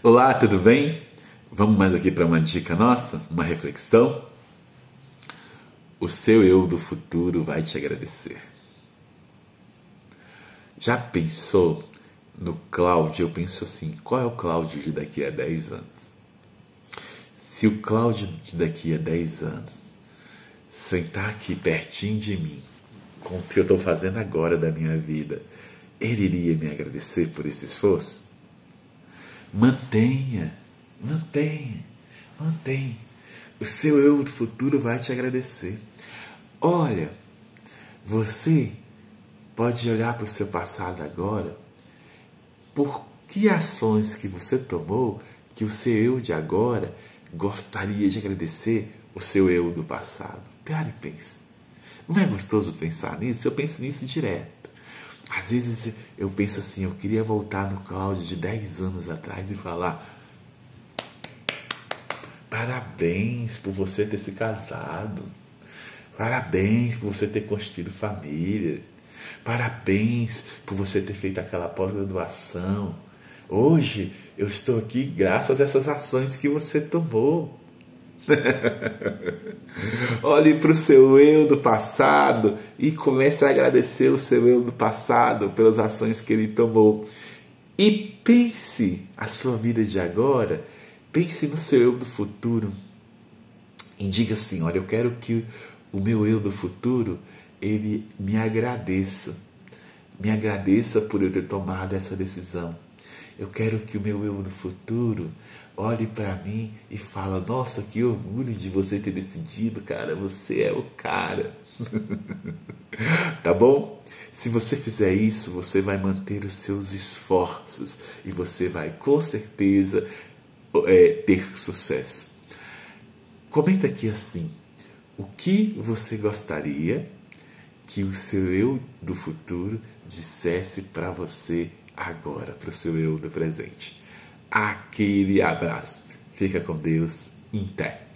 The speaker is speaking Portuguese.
Olá, tudo bem? Vamos mais aqui para uma dica nossa, uma reflexão. O seu eu do futuro vai te agradecer. Já pensou no Cláudio? Eu penso assim: qual é o Cláudio de daqui a 10 anos? Se o Cláudio de daqui a 10 anos sentar aqui pertinho de mim, com o que eu estou fazendo agora da minha vida, ele iria me agradecer por esse esforço? Mantenha, mantenha, mantenha. O seu eu do futuro vai te agradecer. Olha, você pode olhar para o seu passado agora, por que ações que você tomou que o seu eu de agora gostaria de agradecer o seu eu do passado. Pare e pense. Não é gostoso pensar nisso? Eu penso nisso direto. Às vezes eu penso assim, eu queria voltar no Cláudio de 10 anos atrás e falar: parabéns por você ter se casado, parabéns por você ter constituído família, parabéns por você ter feito aquela pós-graduação. Hoje eu estou aqui graças a essas ações que você tomou. Olhe para o seu eu do passado e comece a agradecer o seu eu do passado pelas ações que ele tomou. E pense a sua vida de agora, pense no seu eu do futuro. E diga assim: olha, eu quero que o meu eu do futuro ele me agradeça. Me agradeça por eu ter tomado essa decisão. Eu quero que o meu eu do futuro olhe para mim e fala: "Nossa, que orgulho de você ter decidido, cara. Você é o cara." tá bom? Se você fizer isso, você vai manter os seus esforços e você vai com certeza é, ter sucesso. Comenta aqui assim: o que você gostaria que o seu eu do futuro dissesse para você agora, para o seu eu do presente? aquele abraço. Fica com Deus. Em pé.